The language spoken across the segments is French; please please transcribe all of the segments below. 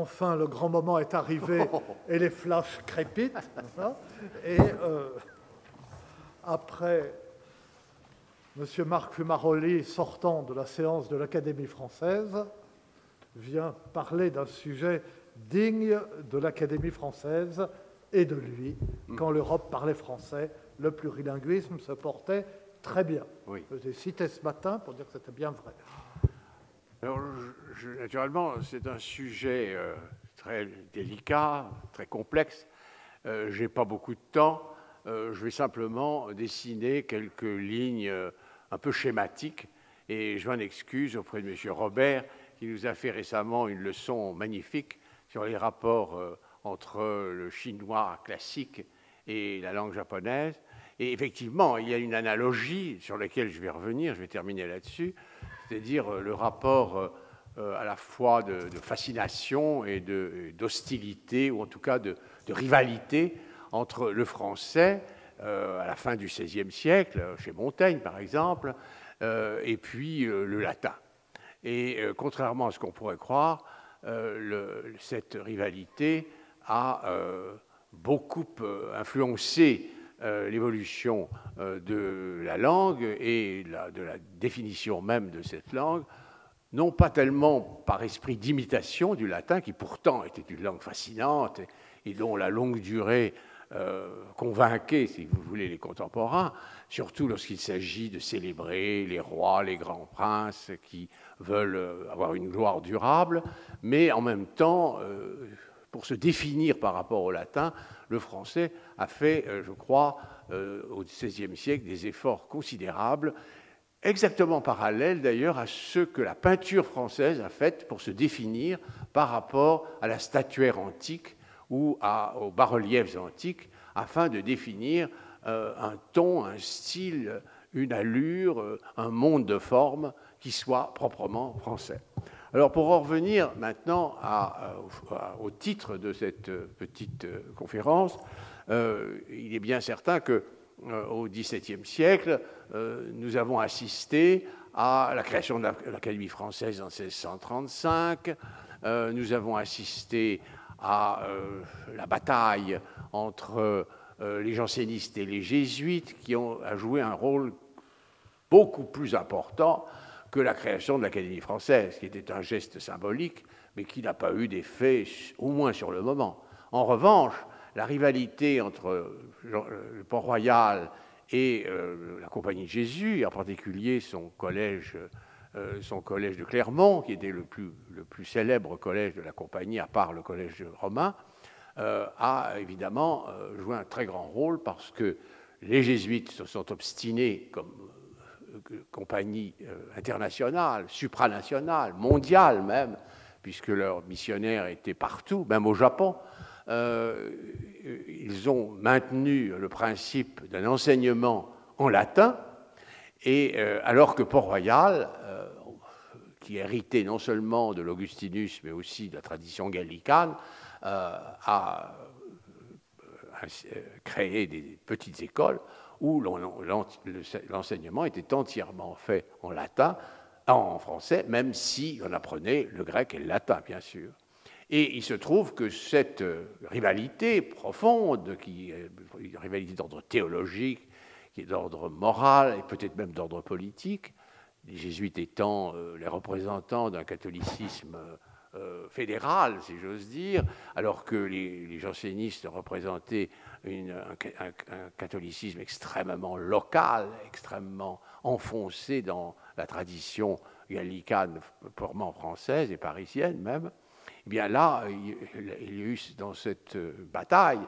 enfin le grand moment est arrivé et les flashs crépitent. Et euh, après M. Marc Fumaroli sortant de la séance de l'Académie française, vient parler d'un sujet digne de l'Académie française et de lui. Mm. Quand l'Europe parlait français, le plurilinguisme se portait très bien. Je vous ai cité ce matin pour dire que c'était bien vrai. Alors, naturellement, c'est un sujet euh, très délicat, très complexe. Euh, je n'ai pas beaucoup de temps. Euh, je vais simplement dessiner quelques lignes un peu schématiques. Et je m'en excuse auprès de M. Robert, qui nous a fait récemment une leçon magnifique sur les rapports entre le chinois classique et la langue japonaise. Et effectivement, il y a une analogie sur laquelle je vais revenir, je vais terminer là-dessus, c'est-à-dire euh, le rapport euh, euh, à la fois de, fascination et d'hostilité, ou en tout cas de, rivalité entre le français à la fin du XVIe siècle, chez Montaigne par exemple, et puis le latin. Et contrairement à ce qu'on pourrait croire, cette rivalité a beaucoup influencé euh, l'évolution euh, de la langue et de la définition même de cette langue, non pas tellement par esprit d'imitation du latin, qui pourtant était une langue fascinante et, dont la longue durée euh, convainquait, si vous voulez, les contemporains, surtout lorsqu'il s'agit de célébrer les rois, les grands princes qui veulent avoir une gloire durable, mais en même temps, pour se définir par rapport au latin, le français a fait, euh, je crois, euh, au XVIe siècle, des efforts considérables, exactement parallèles d'ailleurs à ce que la peinture française a fait pour se définir par rapport à la statuaire antique ou aux bas-reliefs antiques, afin de définir euh, un ton, un style, une allure, un monde de forme qui soit proprement français. Alors pour en revenir maintenant au titre de cette petite conférence, euh, il est bien certain que euh, au XVIIe siècle, euh, nous avons assisté à la création de l'Académie française en 1635, nous avons assisté à la bataille entre les jansénistes et les jésuites qui ont joué un rôle beaucoup plus important que la création de l'Académie française, qui était un geste symbolique, mais qui n'a pas eu d'effet, au moins sur le moment. En revanche, la rivalité entre le Port-Royal et euh, la Compagnie de Jésus, en particulier son collège, euh, son collège de Clermont, qui était le plus, le plus, célèbre collège de la Compagnie, à part le collège romain, euh, a évidemment joué un très grand rôle parce que les jésuites se sont obstinés comme compagnie euh, internationale, supranationale, mondiale même, puisque leurs missionnaires étaient partout, même au Japon, euh, ils ont maintenu le principe d'un enseignement en latin, et euh, alors que Port-Royal, qui héritait non seulement de l'Augustinus, mais aussi de la tradition gallicane, a créé des petites écoles où l'enseignement était entièrement fait en latin, en français, même si on apprenait le grec et le latin, bien sûr. Et il se trouve que cette euh, rivalité profonde, qui est une rivalité d'ordre théologique, qui est d'ordre moral et peut-être même d'ordre politique, les jésuites étant euh, les représentants d'un catholicisme euh, fédéral, si j'ose dire, alors que les, jansénistes représentaient un, catholicisme extrêmement local, extrêmement enfoncé dans la tradition gallicane purement française et parisienne même. Eh bien là, il, y a eu dans cette bataille,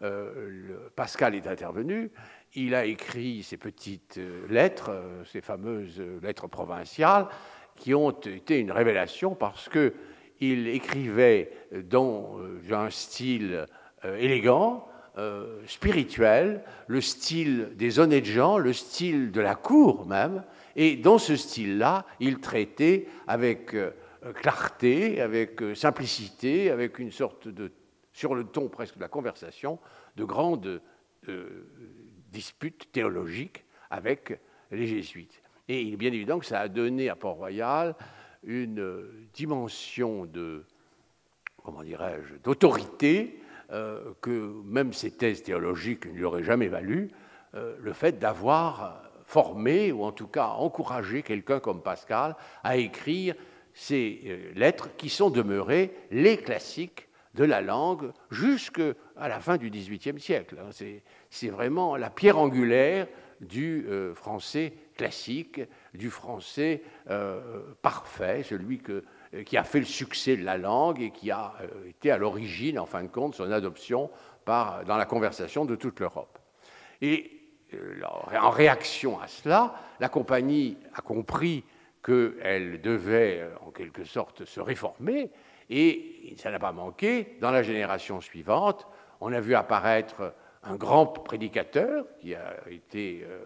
euh, Pascal est intervenu, il a écrit ces petites euh, lettres, ces fameuses lettres provinciales, qui ont été une révélation parce que il écrivait dans euh, un style euh, élégant, euh, spirituel, le style des honnêtes gens, le style de la cour même, et dans ce style-là, il traitait avec clarté, avec simplicité, avec une sorte de, sur le ton presque de la conversation, de grandes disputes théologiques avec les jésuites. Et il est bien évident que ça a donné à Port-Royal une dimension de, comment dirais-je, d'autorité que même ses thèses théologiques ne lui auraient jamais valu, le fait d'avoir formé, ou en tout cas encouragé quelqu'un comme Pascal à écrire ces lettres qui sont demeurées les classiques de la langue jusqu'à la fin du XVIIIe siècle. Hein. C'est vraiment la pierre angulaire du euh, français classique, du français euh, parfait, celui euh, qui a fait le succès de la langue et qui a été à l'origine, en fin de compte, son adoption dans la conversation de toute l'Europe. Et en réaction à cela, la compagnie a compris qu'elle devait, en quelque sorte, se réformer et ça n'a pas manqué, dans la génération suivante, on a vu apparaître un grand prédicateur qui a été euh,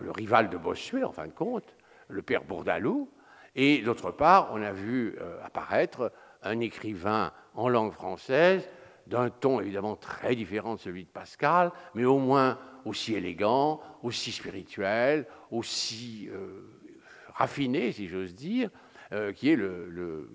le rival de Bossuet, en fin de compte, le père Bourdaloue, et d'autre part, on a vu euh, apparaître un écrivain en langue française d'un ton évidemment très différent de celui de Pascal, mais au moins aussi élégant, aussi spirituel, aussi euh, raffiné, si j'ose dire, qui est le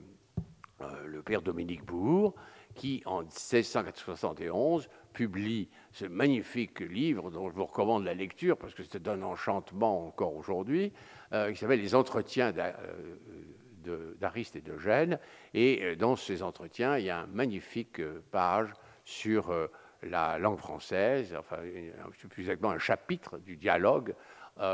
euh, le père Dominique Bourg, qui en 1671 publie ce magnifique livre dont je vous recommande la lecture parce que c'est d'un enchantement encore aujourd'hui, euh, qui s'appelle Les entretiens euh, d'Ariste et de Gênes. Et dans ces entretiens, il y a un magnifique page sur la langue française, enfin plus exactement un chapitre du dialogue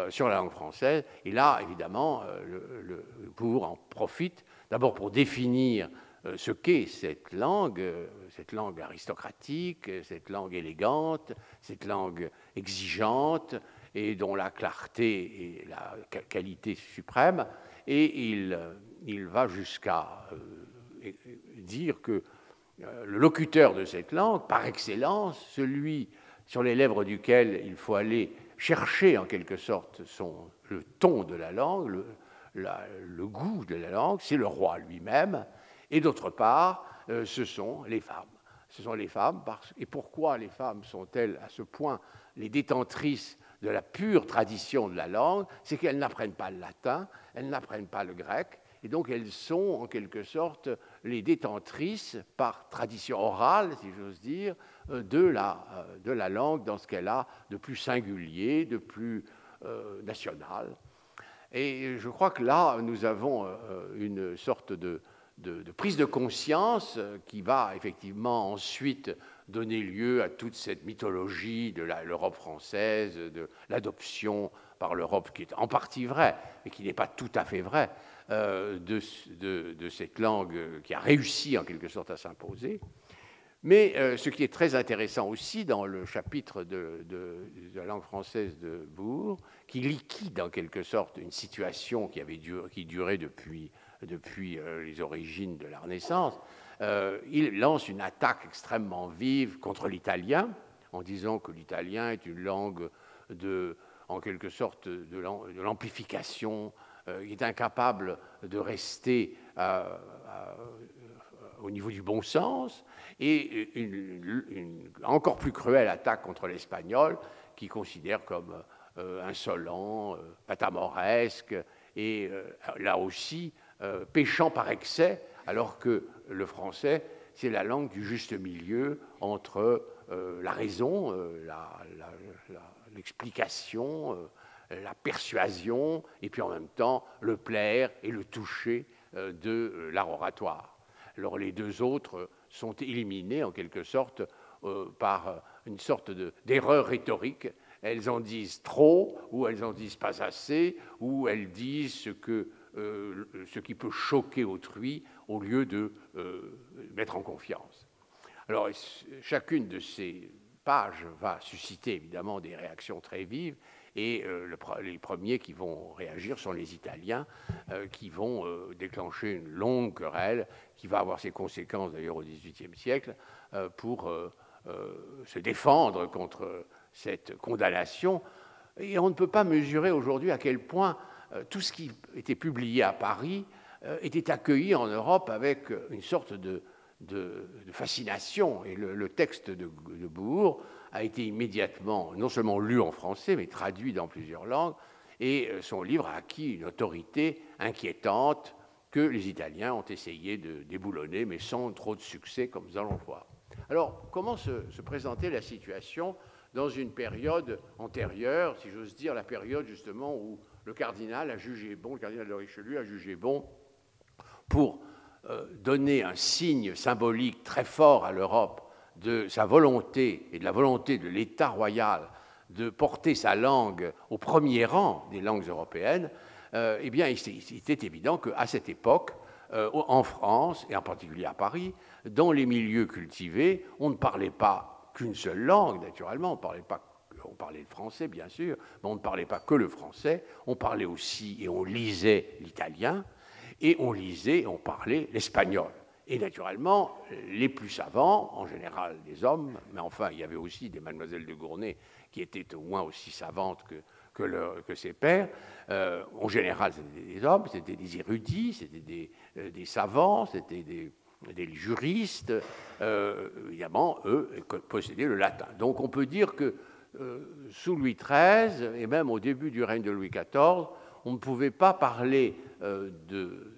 sur la langue française. Et là, évidemment, le, le en profite D'abord pour définir euh, ce qu'est cette langue, euh, cette langue aristocratique, cette langue élégante, cette langue exigeante et dont la clarté est la qualité suprême. Et il, va jusqu'à euh, dire que le locuteur de cette langue, par excellence, celui sur les lèvres duquel il faut aller chercher en quelque sorte le ton de la langue, le goût de la langue, c'est le roi lui-même, et d'autre part, euh, ce sont les femmes. Ce sont les femmes, et pourquoi les femmes sont-elles à ce point les détentrices de la pure tradition de la langue? C'est qu'elles n'apprennent pas le latin, elles n'apprennent pas le grec, et donc elles sont en quelque sorte les détentrices, par tradition orale, si j'ose dire, euh, de la, euh, de la langue dans ce qu'elle a de plus singulier, de plus national. Et je crois que là, nous avons une sorte de, prise de conscience euh, qui va effectivement ensuite donner lieu à toute cette mythologie de l'Europe française, de l'adoption par l'Europe, qui est en partie vraie, mais qui n'est pas tout à fait vraie, euh, de, cette langue qui a réussi en quelque sorte à s'imposer. Mais euh, ce qui est très intéressant aussi dans le chapitre de, la langue française de Bourg, qui liquide en quelque sorte une situation qui, avait qui durait depuis, depuis euh, les origines de la Renaissance, euh, il lance une attaque extrêmement vive contre l'italien, en disant que l'italien est une langue de, en quelque sorte de l'amplification, qui est incapable de rester au niveau du bon sens, et une, encore plus cruelle attaque contre l'espagnol, qui considère comme euh, insolent, euh, patamoresque, et euh, là aussi péchant par excès, alors que le français, c'est la langue du juste milieu entre la raison, l'explication, la, persuasion, et puis en même temps le plaire et le toucher de l'art oratoire. Alors les deux autres sont éliminées en quelque sorte euh, par une sorte d'erreur rhétorique. Elles en disent trop, ou elles en disent pas assez, ou elles disent ce, que, euh, ce qui peut choquer autrui au lieu de euh, mettre en confiance. Alors, chacune de ces pages va susciter évidemment des réactions très vives, et les premiers qui vont réagir sont les Italiens, qui vont déclencher une longue querelle qui va avoir ses conséquences d'ailleurs au XVIIIe siècle, euh, pour euh, euh, se défendre contre cette condamnation. Et on ne peut pas mesurer aujourd'hui à quel point tout ce qui était publié à Paris était accueilli en Europe avec une sorte de, fascination. Et le, texte de, Bourg a été immédiatement non seulement lu en français, mais traduit dans plusieurs langues. Et son livre a acquis une autorité inquiétante, que les Italiens ont essayé de déboulonner, mais sans trop de succès, comme nous allons voir. Alors, comment se, se présenter la situation dans une période antérieure, si j'ose dire, la période justement où le cardinal a jugé bon, le cardinal de Richelieu a jugé bon pour euh, donner un signe symbolique très fort à l'Europe de sa volonté et de la volonté de l'État royal de porter sa langue au premier rang des langues européennes, euh, eh bien, il était évident qu'à cette époque, euh, en France, et en particulier à Paris, dans les milieux cultivés, on ne parlait pas qu'une seule langue, naturellement, on parlait pas on parlait le français, bien sûr, mais on ne parlait pas que le français, on parlait aussi et on lisait l'italien, et on lisait et on parlait l'espagnol. Et naturellement, les plus savants, en général des hommes, mais enfin, il y avait aussi des mademoiselles de Gournay qui étaient au moins aussi savantes que, que, que ses pères. Euh, en général, c'était des hommes, c'était des érudits, c'était des, euh, savants, c'était des, des, juristes. Euh, évidemment, eux possédaient le latin. Donc on peut dire que sous Louis XIII, et même au début du règne de Louis XIV, on ne pouvait pas parler de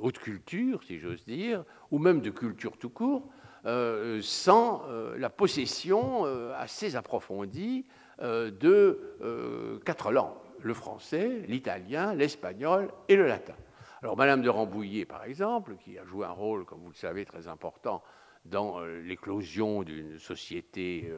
haute culture, si j'ose dire, ou même de culture tout court, euh, sans euh, la possession euh, assez approfondie de quatre langues, le français, l'italien, l'espagnol et le latin. Alors Madame de Rambouillet, par exemple, qui a joué un rôle, comme vous le savez, très important dans l'éclosion d'une société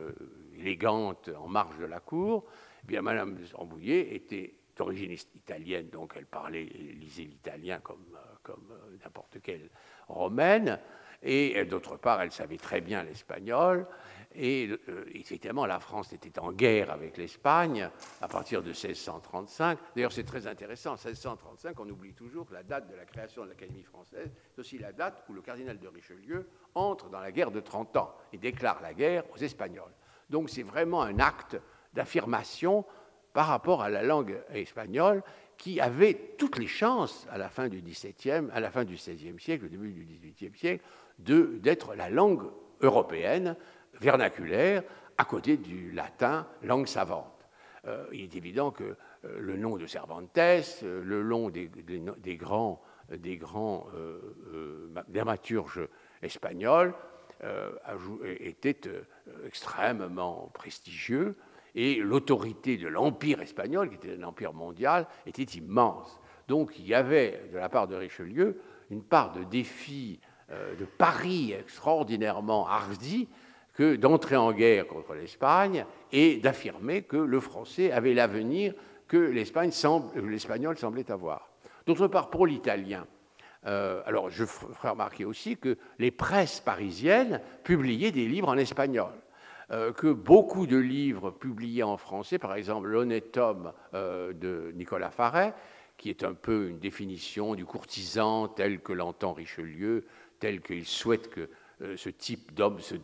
élégante en marge de la cour, eh bien Madame Rambouillet était d'origine italienne, donc elle parlait, lisait l'italien comme comme euh, n'importe quelle romaine, et euh, d'autre part, elle savait très bien l'espagnol, et euh, effectivement, la France était en guerre avec l'Espagne à partir de 1635. D'ailleurs, c'est très intéressant, 1635, on oublie toujours que la date de la création de l'Académie française, c'est aussi la date où le cardinal de Richelieu entre dans la guerre de 30 ans et déclare la guerre aux Espagnols. Donc c'est vraiment un acte d'affirmation par rapport à la langue espagnole qui avait toutes les chances à la fin du XVIIe, à la fin du XVIe siècle, au début du XVIIIe siècle, d'être la langue européenne vernaculaire à côté du latin, langue savante. Euh, il est évident que euh, le nom de Cervantes, euh, le nom des, grands, des dramaturges espagnols était extrêmement prestigieux et l'autorité de l'Empire espagnol, qui était un empire mondial, était immense. Donc il y avait, de la part de Richelieu, une part de défi, de pari extraordinairement hardi que d'entrer en guerre contre l'Espagne et d'affirmer que le français avait l'avenir que l'espagnol semblait avoir. D'autre part, pour l'italien, euh, alors je ferai remarquer aussi que les presses parisiennes publiaient des livres en espagnol. Euh, que beaucoup de livres publiés en français, par exemple L'honnête homme euh, de Nicolas Faret, qui est un peu une définition du courtisan tel que l'entend Richelieu, tel qu'il souhaite que ce type d'homme se,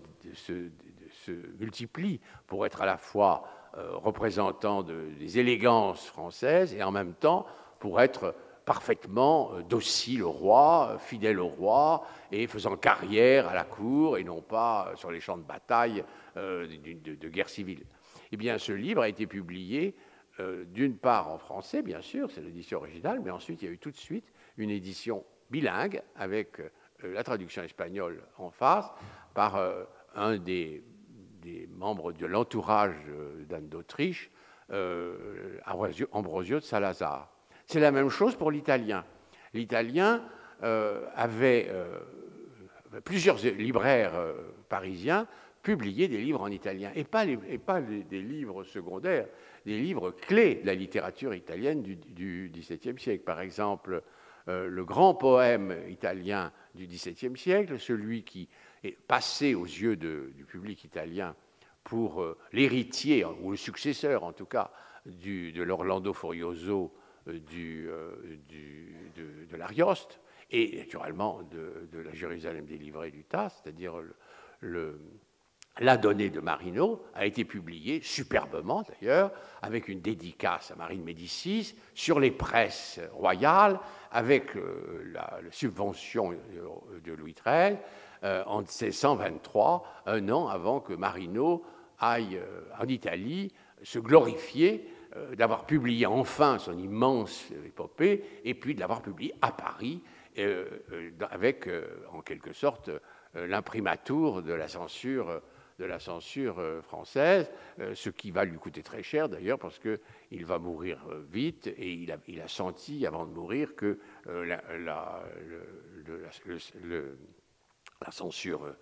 multiplie pour être à la fois représentant des élégances françaises et en même temps pour être parfaitement docile au roi, fidèle au roi et faisant carrière à la cour et non pas sur les champs de bataille euh, de, guerre civile. Eh bien, ce livre a été publié euh, d'une part en français, bien sûr, c'est l'édition originale, mais ensuite il y a eu tout de suite une édition bilingue avec euh, la traduction espagnole en face par un des, membres de l'entourage d'Anne d'Autriche, Ambrosio de Salazar. C'est la même chose pour l'italien. L'italien avait plusieurs libraires parisiens publier des livres en italien, et pas, des livres secondaires, des livres clés de la littérature italienne du, XVIIe siècle. Par exemple, euh, le grand poème italien du XVIIe siècle, celui qui est passé aux yeux du public italien pour euh, l'héritier, ou le successeur en tout cas, de l'Orlando Furioso euh, du, de, l'Arioste, et naturellement de, la Jérusalem délivrée du Tas, c'est-à-dire le la donnée de Marino a été publiée superbement d'ailleurs, avec une dédicace à Marine Médicis sur les presses royales, avec euh, la, subvention de Louis XIII euh, en 1623, un an avant que Marino aille euh, en Italie se glorifier d'avoir publié enfin son immense épopée, et puis de l'avoir publié à Paris, avec en quelque sorte l'imprimatur de la censure de la censure française, ce qui va lui coûter très cher d'ailleurs parce qu'il va mourir vite et il a, senti avant de mourir que la, censure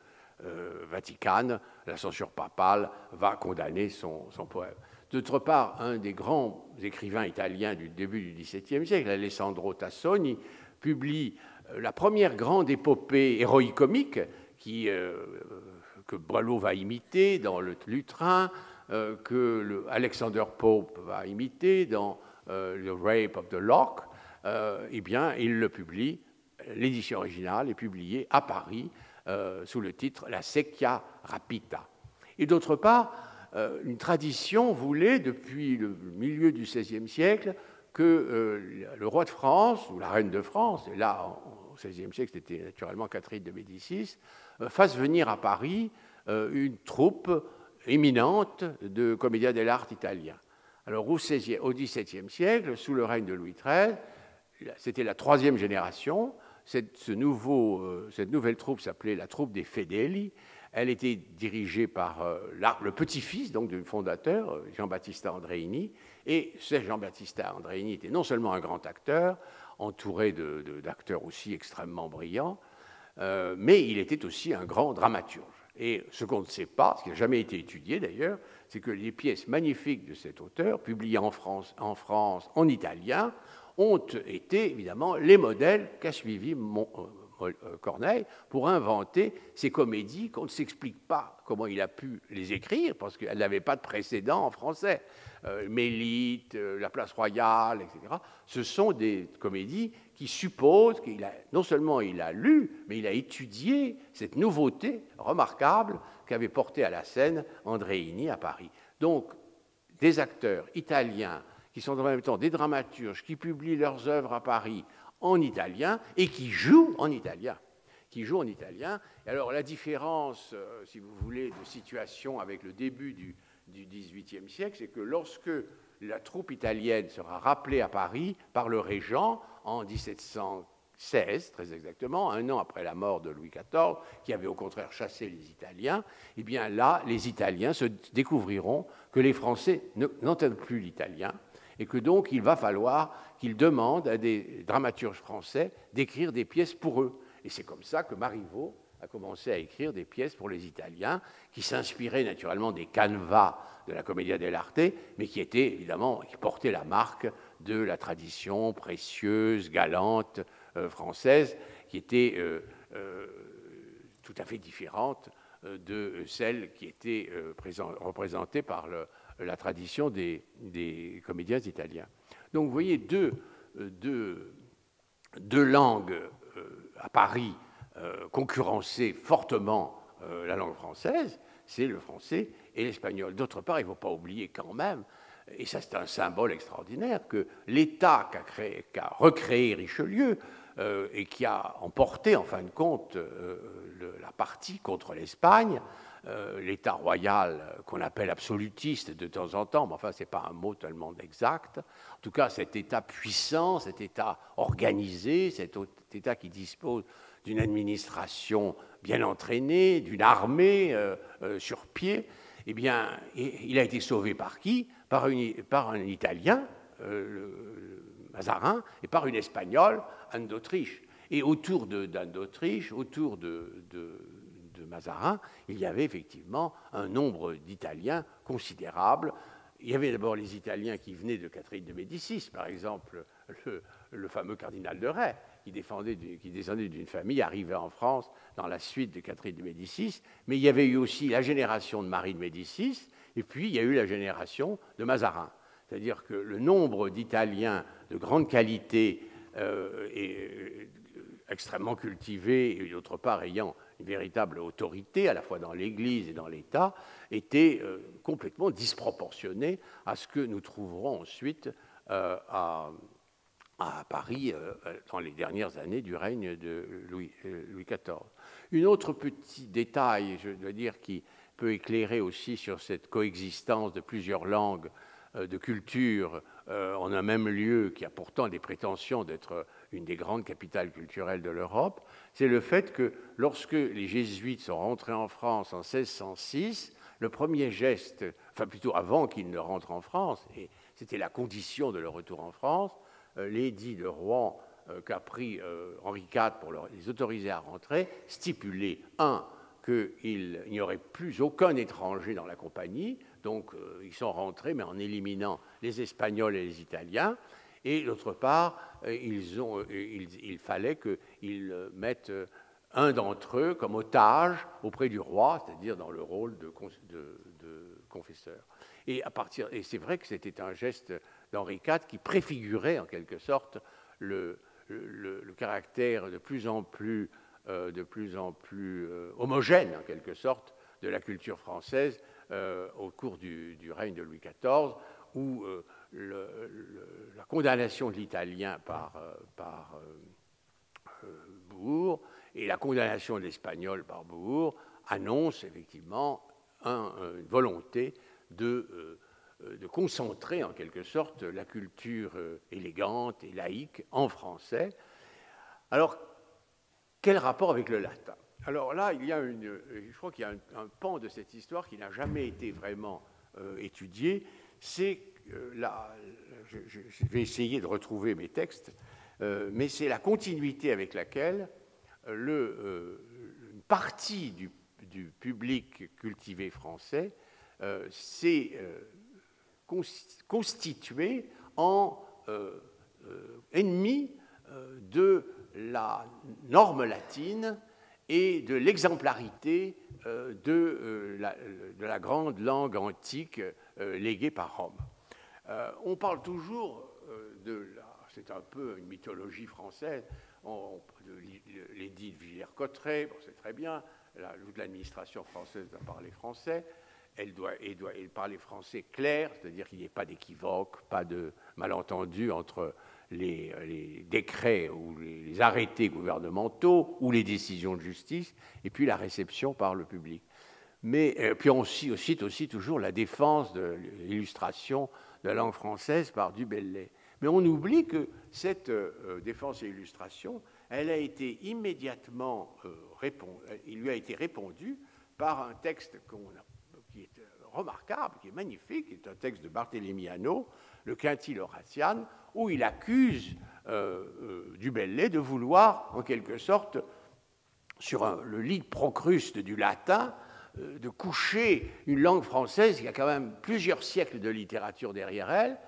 euh, vaticane, la censure papale, va condamner son, poème. D'autre part, un des grands écrivains italiens du début du XVIIe siècle, Alessandro Tassoni, publie euh, la première grande épopée héroïque-comique qui, euh, que Boileau va imiter dans le Lutrin, que le Alexander Pope va imiter dans The Rape of the Lock. eh bien, il le publie. L'édition originale est publiée à Paris euh, sous le titre La Secchia Rapita. Et d'autre part, euh, une tradition voulait, depuis le milieu du XVIe siècle, que euh, le roi de France, ou la reine de France, et là, au XVIe siècle, c'était naturellement Catherine de Médicis, fasse venir à Paris une troupe éminente de comédia dell'arte italiens. Alors, au XVIIe siècle, sous le règne de Louis XIII, c'était la troisième génération, euh, cette nouvelle troupe s'appelait la troupe des Fedeli. Elle était dirigée par euh, le petit-fils donc du fondateur, euh, Jean-Baptiste Andreini. Et ce Jean-Baptiste Andreini était non seulement un grand acteur, entouré d'acteurs aussi extrêmement brillants, mais il était aussi un grand dramaturge. Et ce qu'on ne sait pas, ce qui n'a jamais été étudié d'ailleurs, c'est que les pièces magnifiques de cet auteur, publiées en France, en, France, en italien, ont été évidemment les modèles qu'a suivi mon, euh, euh, Corneille pour inventer ces comédies qu'on ne s'explique pas comment il a pu les écrire parce qu'elles n'avaient pas de précédent en français. Euh, Mélite, La Place Royale, etc. Ce sont des comédies qui supposent qu'il a non seulement il a lu, mais il a étudié cette nouveauté remarquable qu'avait portée à la scène Andréini à Paris. Donc, des acteurs italiens qui sont en même temps des dramaturges qui publient leurs œuvres à Paris en italien et qui jouent en italien. Qui jouent en italien. Et alors la différence, euh, si vous voulez, de situation avec le début du, XVIIIe siècle, c'est que lorsque la troupe italienne sera rappelée à Paris par le régent en 1716, très exactement, un an après la mort de Louis XIV, qui avait au contraire chassé les Italiens, eh bien là, les Italiens se découvriront que les Français n'entendent plus l'italien, et que donc il va falloir qu'ils demandent à des dramaturges français d'écrire des pièces pour eux. Et c'est comme ça que Marivaux a commencé à écrire des pièces pour les Italiens, qui s'inspiraient naturellement des canevas de la Commedia dell'arte, mais qui étaient évidemment, qui portaient la marque de la tradition précieuse, galante euh, française, qui était euh, euh, tout à fait différente de celle qui était représentée par le, la tradition des, comédiens italiens. Donc vous voyez deux, deux langues euh, à Paris euh, concurrencer fortement euh, la langue française, c'est le français et l'espagnol. D'autre part, il ne faut pas oublier quand même, et ça c'est un symbole extraordinaire, que l'État qu'a recréé Richelieu et qui a emporté en fin de compte la partie contre l'Espagne, euh, l'État royal euh, qu'on appelle absolutiste de temps en temps, mais enfin, ce n'est pas un mot tellement exact. En tout cas, cet État puissant, cet État organisé, cet État qui dispose d'une administration bien entraînée, d'une armée euh, sur pied, eh bien, il a été sauvé par qui? Par, un Italien, Mazarin, et par une Espagnole, Anne d'Autriche. Et autour d'Anne d'Autriche, autour de Mazarin, il y avait effectivement un nombre d'Italiens considérable. Il y avait d'abord les Italiens qui venaient de Catherine de Médicis, par exemple le, fameux cardinal de Ray, qui, descendait d'une famille arrivée en France dans la suite de Catherine de Médicis, mais il y avait eu aussi la génération de Marie de Médicis, et puis il y a eu la génération de Mazarin. C'est-à-dire que le nombre d'Italiens de grande qualité euh, et euh, extrêmement cultivés, et d'autre part ayant une véritable autorité, à la fois dans l'Église et dans l'État, était euh, complètement disproportionnée à ce que nous trouverons ensuite euh, à, Paris euh, dans les dernières années du règne de Louis, XIV. Une autre petit détail, je dois dire, qui peut éclairer aussi sur cette coexistence de plusieurs langues de culture en un même lieu qui a pourtant des prétentions d'être une des grandes capitales culturelles de l'Europe, c'est le fait que lorsque les jésuites sont rentrés en France en 1606, le premier geste, enfin plutôt avant qu'ils ne rentrent en France, et c'était la condition de leur retour en France, euh, l'édit de Rouen euh, qu'a pris euh, Henri IV pour les autoriser à rentrer stipulait, un, qu'il n'y aurait plus aucun étranger dans la compagnie, donc ils sont rentrés, mais en éliminant les Espagnols et les Italiens, et d'autre part, ils ont, il, fallait qu'ils mettent un d'entre eux comme otage auprès du roi, c'est-à-dire dans le rôle de, confesseur. Et, c'est vrai que c'était un geste d'Henri IV qui préfigurait en quelque sorte le, caractère de plus en plus, euh, euh, homogène, en quelque sorte, de la culture française euh, au cours du, règne de Louis XIV, où la condamnation de l'italien par, par Bourg et la condamnation de l'espagnol par Bourg annoncent effectivement une volonté de euh, de concentrer en quelque sorte la culture euh, élégante et laïque en français. Alors, quel rapport avec le latin? Alors là, il y a une, euh, je crois qu'il y a un, pan de cette histoire qui n'a jamais été vraiment étudié. C'est la, je, vais essayer de retrouver mes textes, mais c'est la continuité avec laquelle le, une partie du, public cultivé français s'est constitué en euh, euh, ennemi euh, de la norme latine et de l'exemplarité de, la, grande langue antique léguée par Rome. On parle toujours de la, c'est un peu une mythologie française, on, l'édit de Villers-Cotterêts, c'est très bien, l'administration française doit parler français, elle doit, doit parler français clair, c'est-à-dire qu'il n'y ait pas d'équivoque, pas de malentendu entre les, décrets ou les, arrêtés gouvernementaux ou les décisions de justice, et puis la réception par le public. Mais euh, puis on cite aussi toujours la défense de l'illustration de la langue française par Dubellay. Mais on oublie que cette euh, défense et illustration, elle a été immédiatement euh, il lui a été répondu par un texte qui est euh, remarquable, qui est magnifique, qui est un texte de Barthélemy le Quintil Horatian, où il accuse euh, euh, de vouloir, en quelque sorte, sur le lit procruste du latin, de coucher une langue française qui a quand même plusieurs siècles de littérature derrière elle,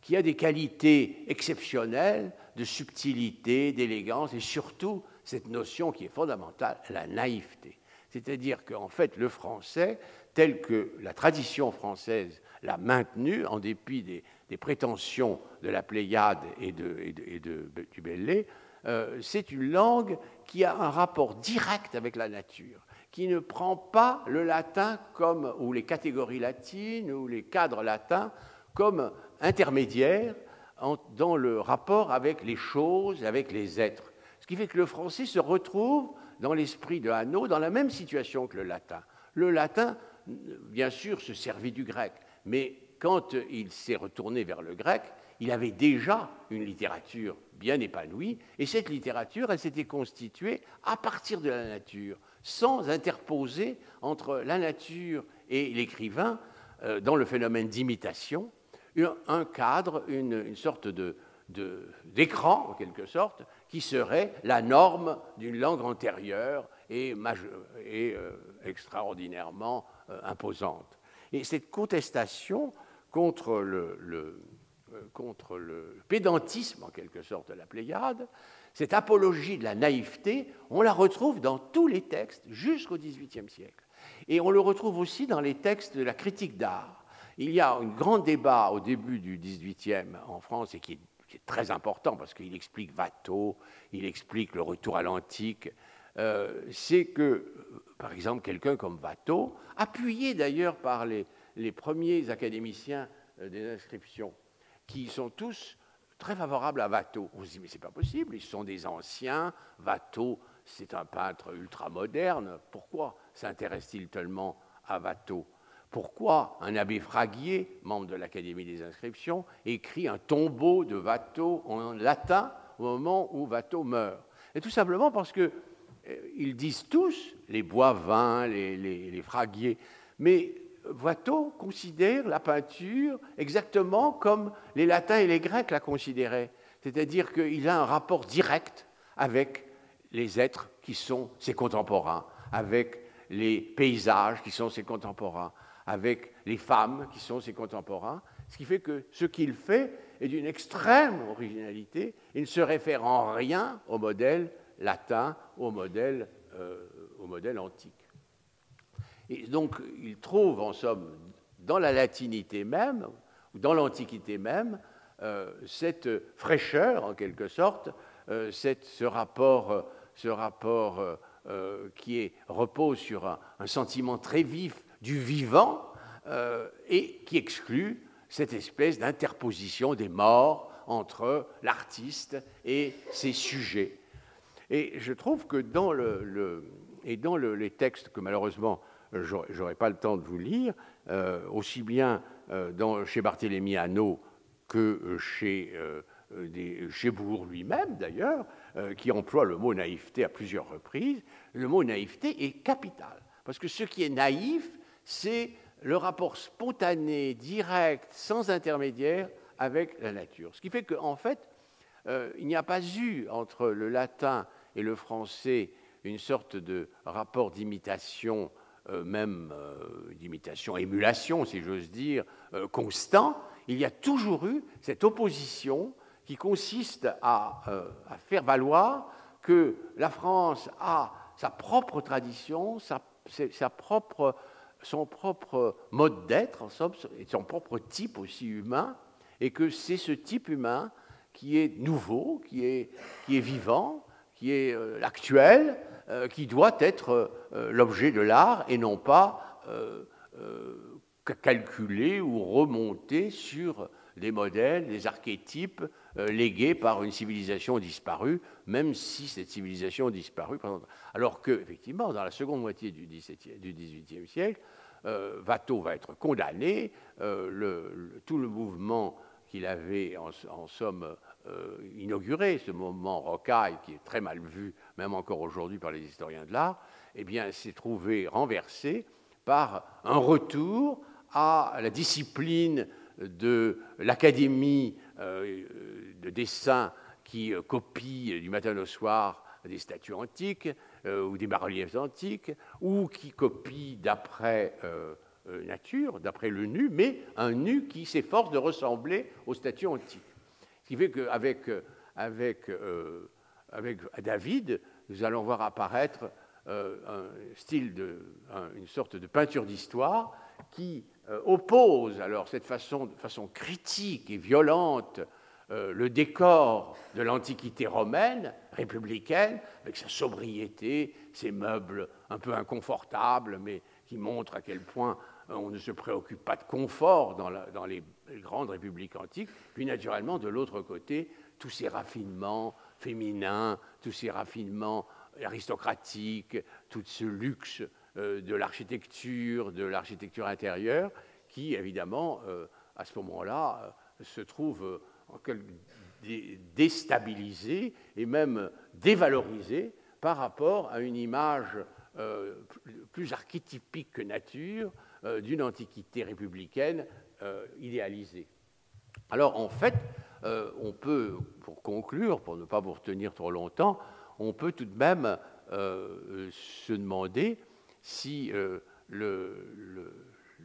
qui a des qualités exceptionnelles de subtilité, d'élégance et surtout cette notion qui est fondamentale, la naïveté. C'est-à-dire qu'en fait, le français tel que la tradition française l'a maintenu, en dépit des, prétentions de la Pléiade et de, du Bellay, euh, c'est une langue qui a un rapport direct avec la nature, qui ne prend pas le latin comme, ou les catégories latines, ou les cadres latins, comme intermédiaires dans le rapport avec les choses, avec les êtres. Ce qui fait que le français se retrouve dans l'esprit de Hanno dans la même situation que le latin. Le latin bien sûr, se servit du grec, mais quand il s'est retourné vers le grec, il avait déjà une littérature bien épanouie, et cette littérature, elle s'était constituée à partir de la nature, sans interposer entre la nature et l'écrivain, euh, dans le phénomène d'imitation, un cadre, une, sorte d'écran, en quelque sorte, qui serait la norme d'une langue antérieure et, euh, extraordinairement euh, imposante. Et cette contestation contre le, contre le pédantisme, en quelque sorte, de la Pléiade, cette apologie de la naïveté, on la retrouve dans tous les textes jusqu'au XVIIIe siècle. Et on le retrouve aussi dans les textes de la critique d'art. Il y a un grand débat au début du XVIIIe en France et qui est, très important parce qu'il explique Watteau, il explique le retour à l'antique, euh, c'est que, par exemple, quelqu'un comme Watteau, appuyé d'ailleurs par les, premiers académiciens euh, des inscriptions, qui sont tous très favorables à Watteau. On se dit, mais c'est pas possible, ils sont des anciens, Watteau, c'est un peintre ultramoderne, pourquoi s'intéresse-t-il tellement à Watteau? Pourquoi un abbé Fraguier, membre de l'Académie des inscriptions, écrit un tombeau de Watteau en latin au moment où Watteau meurt? Et tout simplement parce que euh, ils disent tous, les Boivins, les, les, les Fraguiers, mais Watteau considère la peinture exactement comme les latins et les grecs la considéraient. C'est-à-dire qu'il a un rapport direct avec les êtres qui sont ses contemporains, avec les paysages qui sont ses contemporains, avec les femmes qui sont ses contemporains, ce qui fait que ce qu'il fait est d'une extrême originalité. Il ne se réfère en rien au modèle latin, au modèle, euh, au modèle antique. Et donc, il trouve, en somme, dans la latinité même, ou dans l'antiquité même, euh, cette fraîcheur, en quelque sorte, euh, cette, ce rapport, ce rapport qui repose sur un, un, sentiment très vif du vivant et qui exclut cette espèce d'interposition des morts entre l'artiste et ses sujets. Et je trouve que dans, le, et dans les textes que malheureusement je pas le temps de vous lire, euh, aussi bien euh, chez Barthélemy Hanot que chez, euh, des, chez Bourg lui-même d'ailleurs, qui emploie le mot naïveté à plusieurs reprises, le mot naïveté est capital. Parce que ce qui est naïf, c'est le rapport spontané, direct, sans intermédiaire avec la nature. Ce qui fait qu'en en fait, il n'y a pas eu entre le latin et le français une sorte de rapport d'imitation, même euh, d'imitation, émulation, si j'ose dire, euh, constant, il y a toujours eu cette opposition qui consiste à, faire valoir que la France a sa propre tradition, sa, propre, son propre mode d'être, somme, son propre type aussi humain, et que c'est ce type humain qui est nouveau, qui est, vivant, qui est euh, actuel, euh, qui doit être euh, l'objet de l'art et non pas calculé ou remonté sur des modèles, des archétypes légués par une civilisation disparue, même si cette civilisation a disparu. Alors que, effectivement, dans la seconde moitié du XVIIIe siècle, Watteau va être condamné, tout le mouvement qu'il avait en somme euh, inauguré, ce moment rocaille, qui est très mal vu, même encore aujourd'hui par les historiens de l'art, eh bien, s'est trouvé renversé par un retour à la discipline de l'académie euh, de dessin qui euh, copie du matin au soir des statues antiques ou des bas-reliefs antiques, ou qui copie d'après nature, d'après le nu, mais un nu qui s'efforce de ressembler aux statues antiques. Ce qui fait qu'avec avec, euh, avec David, nous allons voir apparaître euh, un style de, une sorte de peinture d'histoire qui euh, oppose alors cette façon, de façon critique et violente le décor de l'Antiquité romaine, républicaine, avec sa sobriété, ses meubles un peu inconfortables, mais qui montrent à quel point on ne se préoccupe pas de confort dans, les grandes républiques antiques, puis naturellement, de l'autre côté, tous ces raffinements féminins, tous ces raffinements aristocratiques, tout ce luxe euh, de l'architecture, de l'architecture intérieure, qui, évidemment, euh, à ce moment-là, euh, se trouve déstabilisé et même dévalorisé par rapport à une image plus archétypique que nature d'une antiquité républicaine euh, idéalisé. Alors en fait, euh, on peut, pour conclure, pour ne pas vous retenir trop longtemps, on peut tout de même euh, se demander si le,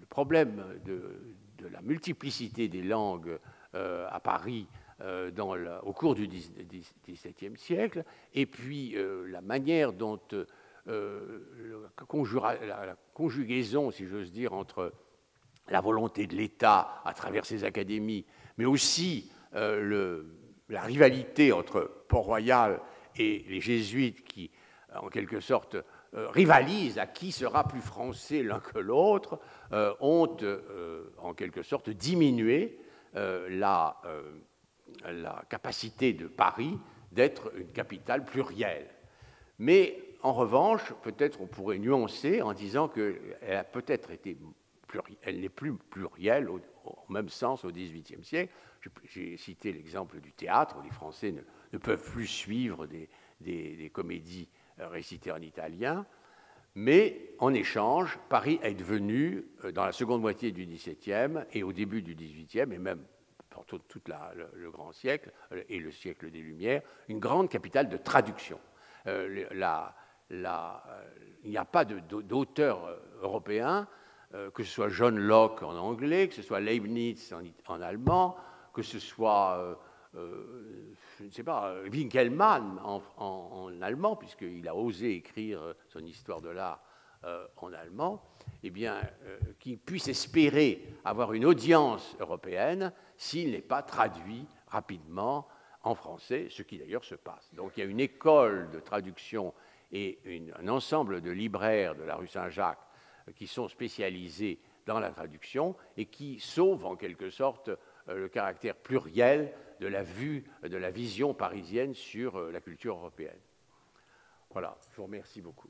problème de, la multiplicité des langues à Paris au cours du XVIIe siècle, et puis la manière dont la, conjugaison, si j'ose dire, entre la volonté de l'État à travers ses académies, mais aussi euh, la rivalité entre Port-Royal et les jésuites qui, en quelque sorte, euh, rivalisent à qui sera plus français l'un que l'autre, euh, ont en quelque sorte diminué la, la, capacité de Paris d'être une capitale plurielle. Mais en revanche, peut-être on pourrait nuancer en disant qu'elle a peut-être été elle n'est plus plurielle au, même sens au XVIIIe siècle. J'ai cité l'exemple du théâtre, où les Français ne, peuvent plus suivre des, comédies euh, récitées en italien. Mais en échange, Paris est devenu, euh, dans la seconde moitié du XVIIe et au début du XVIIIe, et même pour tout, le, grand siècle euh, et le siècle des Lumières, une grande capitale de traduction. la, il n'y a pas d'auteur européen euh, que ce soit John Locke en anglais, que ce soit Leibniz en, allemand, que ce soit, euh, euh, je ne sais pas, Winkelmann en, allemand, puisqu'il a osé écrire son histoire de l'art en allemand, eh bien, qu'il puisse espérer avoir une audience européenne s'il n'est pas traduit rapidement en français, ce qui d'ailleurs se passe. Donc il y a une école de traduction et un ensemble de libraires de la rue Saint-Jacques qui sont spécialisés dans la traduction et qui sauvent en quelque sorte euh, le caractère pluriel de la vue, de la vision parisienne sur euh, la culture européenne. Voilà, je vous remercie beaucoup.